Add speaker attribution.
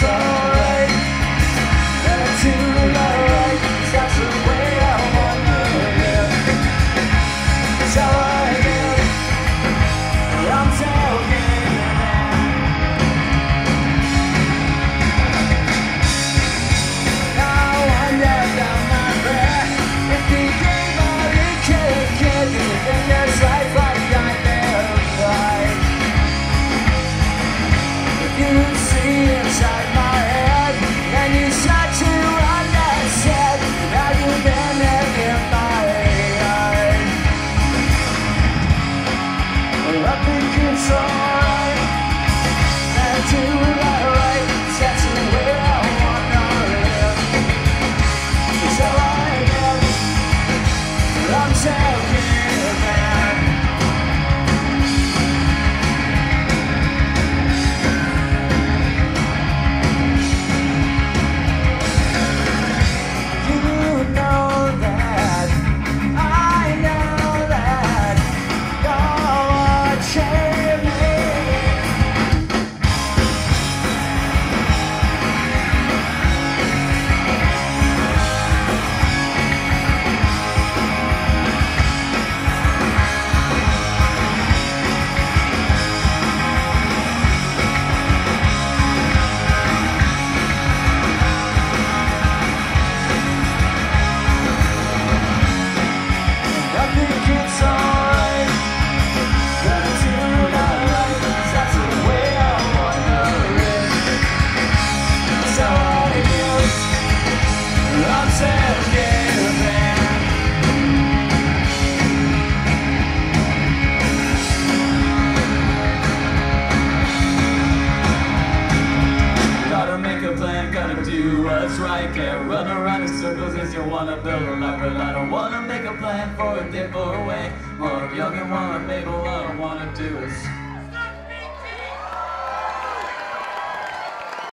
Speaker 1: soul. Gotta make a plan. Gotta do what's right Can't run around in circles as you wanna build a life But I don't wanna make a plan for a different way More of young and wanna maybe all I wanna do is